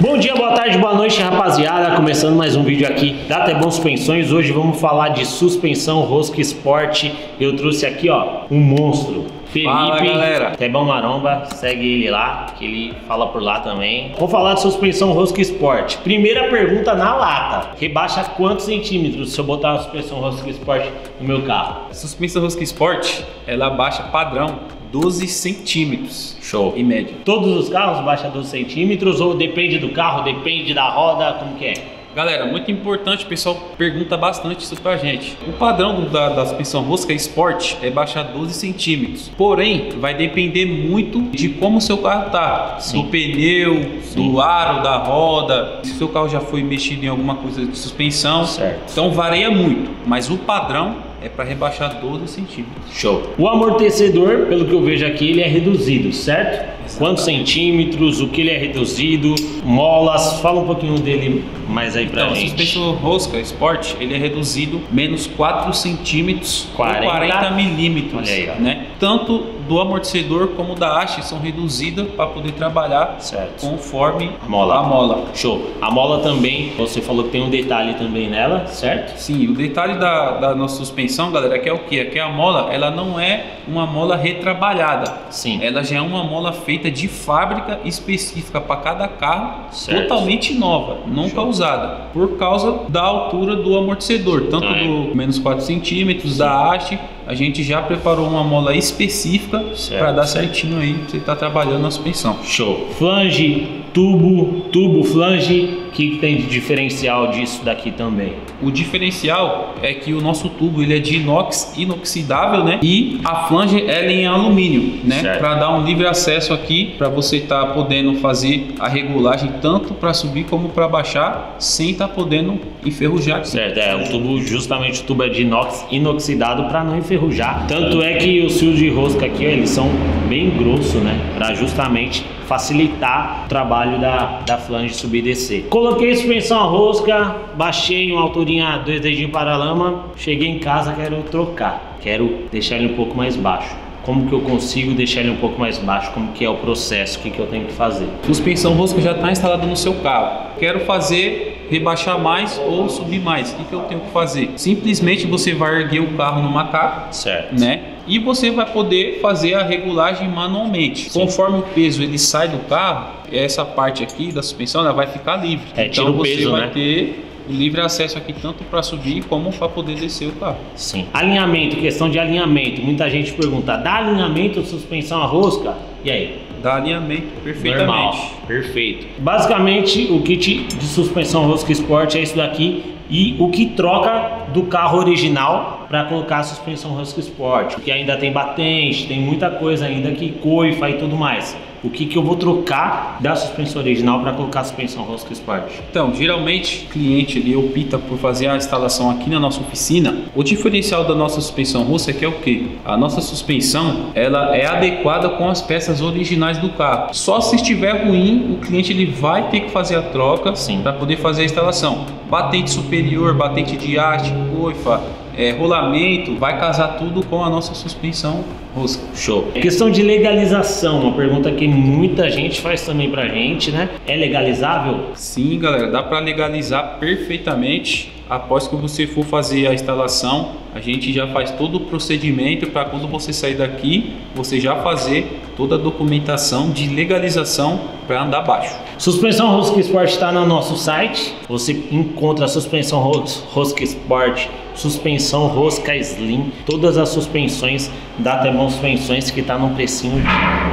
Bom dia, boa tarde, boa noite, rapaziada. Começando mais um vídeo aqui da Tebon Suspensões. Hoje vamos falar de suspensão rosca esporte. Eu trouxe aqui, ó, um monstro. Felipe, Fala, galera. Tebão Maromba, segue ele lá, que ele fala por lá também. Vou falar de suspensão rosca esporte. Primeira pergunta na lata. Rebaixa quantos centímetros se eu botar a suspensão rosca esporte no meu carro? A suspensão Rosca Sport, ela baixa padrão 12 centímetros. Show. Em média. Todos os carros baixam 12 centímetros ou depende do carro, depende da roda, como que é? Galera, muito importante, o pessoal pergunta bastante isso pra gente. O padrão da, da suspensão rosca Sport é baixar 12 centímetros. Porém, vai depender muito de como o seu carro tá. Sim. Do pneu, Sim. do aro, da roda. Se o seu carro já foi mexido em alguma coisa de suspensão. Certo. Então varia muito. Mas o padrão é para rebaixar 12 centímetros. Show. O amortecedor, pelo que eu vejo aqui, ele é reduzido, certo? Quantos centímetros, o que ele é reduzido, molas, fala um pouquinho dele mais aí pra Então, o gente. suspensor rosca Sport, ele é reduzido menos 4 centímetros 40 ou 40 milímetros, Olha aí, ó. né? Tanto do amortecedor como da haste são reduzidas para poder trabalhar Certo. conforme A mola. a mola. Show. A mola também, você falou que tem um detalhe também nela, certo? Sim, o detalhe da, da nossa suspensão, galera, que é o que? É que a mola, ela não é uma mola retrabalhada. Sim. Ela já é uma mola feita de fábrica específica para cada carro, Certo. totalmente nova, nunca usada, por causa da altura do amortecedor, tanto do menos 4 centímetros, da haste, a gente já preparou uma mola específica para dar certo. certinho aí, você estar trabalhando na suspensão. Show. Flange, tubo, tubo, flange, o que, tem de diferencial disso daqui também? O diferencial é que o nosso tubo ele é de inox inoxidável, né? E a flange ela é em alumínio, né? Para dar um livre acesso aqui para você estar podendo fazer a regulagem tanto para subir como para baixar, sem estar podendo enferrujar. aqui. Certo, é, o tubo, justamente o tubo é de inox inoxidado para não enferrujar. Tanto é que os fios de rosca aqui, eles são bem grossos, né? Para justamente facilitar o trabalho da, da flange subir e descer. Coloquei suspensão a rosca, baixei uma alturinha, dois dedinhos para a lama, cheguei em casa, quero trocar, quero deixar ele um pouco mais baixo. Como que eu consigo deixar ele um pouco mais baixo? Como que é o processo? O que, que eu tenho que fazer? Suspensão rosca já está instalada no seu carro. Quero fazer rebaixar mais ou subir mais. O que, que eu tenho que fazer? Simplesmente você vai erguer o carro no macaco Certo. né? E você vai poder fazer a regulagem manualmente. Conforme o peso ele sai do carro, essa parte aqui da suspensão ela vai ficar livre. É, tira então o você peso, vai né? ter livre acesso aqui tanto para subir como para poder descer o carro. Sim. Alinhamento, questão de alinhamento. Muita gente pergunta: dá alinhamento suspensão a rosca? E aí? Dá alinhamento perfeitamente. Normal. Perfeito. Basicamente, o kit de suspensão rosca Sport é isso daqui e o que troca do carro original para colocar a suspensão rosca Sport, que ainda tem batente, tem muita coisa ainda que coifa e tudo mais. O que que eu vou trocar da suspensão original para colocar a suspensão rosca Sport? Então, geralmente o cliente ele opta por fazer a instalação aqui na nossa oficina. O diferencial da nossa suspensão russa é que é o que? A nossa suspensão ela é adequada com as peças originais do carro. Só se estiver ruim, o cliente ele vai ter que fazer a troca Sim. para poder fazer a instalação. Batente superior, batente de haste, coifa, é, rolamento, vai casar tudo com a nossa suspensão rosca. Show. Questão de legalização, uma pergunta que muita gente faz também pra gente, né? É legalizável? Sim, galera, dá para legalizar perfeitamente. Após que você for fazer a instalação, a gente já faz todo o procedimento para quando você sair daqui, você já fazer toda a documentação de legalização para andar baixo. Suspensão Rosca Sport está no nosso site. Você encontra a suspensão Ros- Rosca Sport, suspensão Rosca Slim, todas as suspensões da Temão Suspensões que está num precinho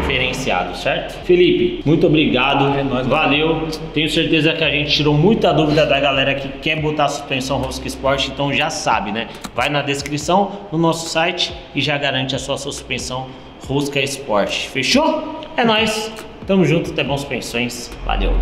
diferenciado, certo? Felipe, muito obrigado. É nóis, Valeu. Tenho certeza que a gente tirou muita dúvida da galera que quer botar a suspensão Rosca Sport, então já sabe, né? Vai na descrição no nosso site e já garante a sua suspensão Rosca Sport. Fechou? É nóis. Tamo junto, Temão Suspensões. Valeu.